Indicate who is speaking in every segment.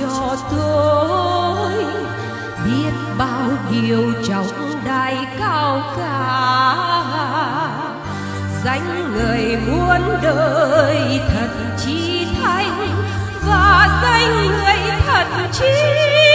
Speaker 1: cho tôi. Biết bao điều trọng đài cao cả danh người muôn đời thật chi thanh, và danh người thật chi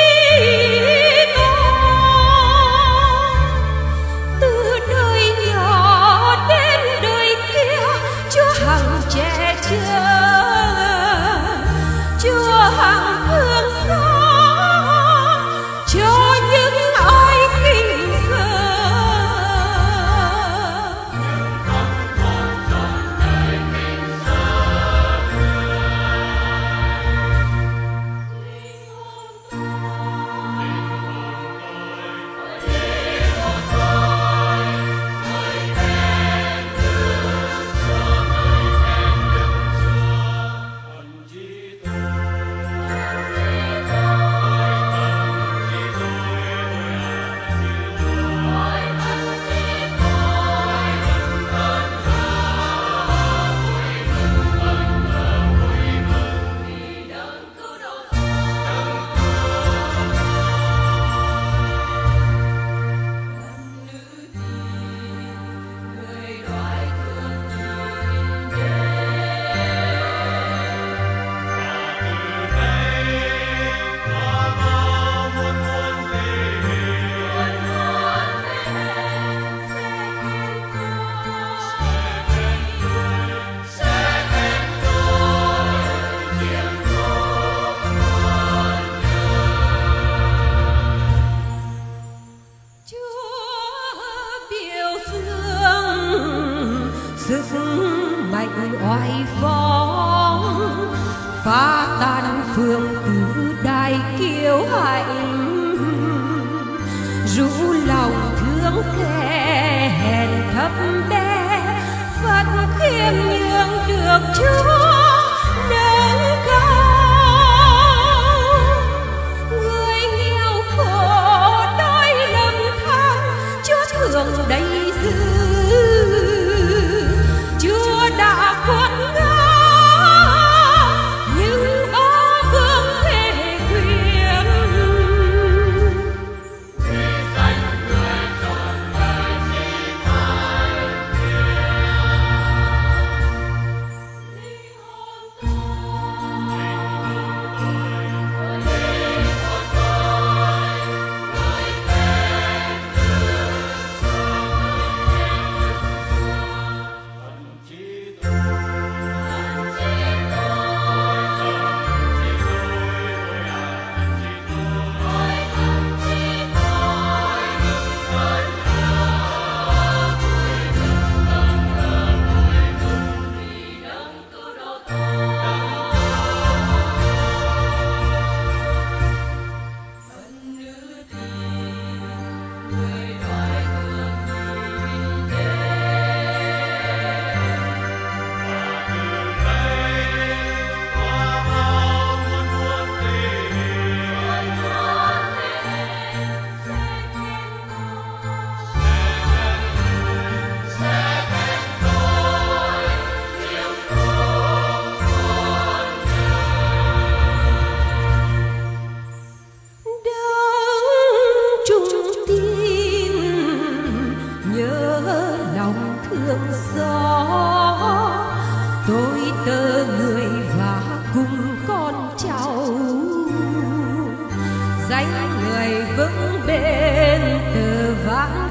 Speaker 1: oai phong phá tan phương tứ đại kiêu hạnh. Rũ lòng thương kẻ hèn thấp bé phật khiêm nhường được chúa. Danh người vững bên từ vang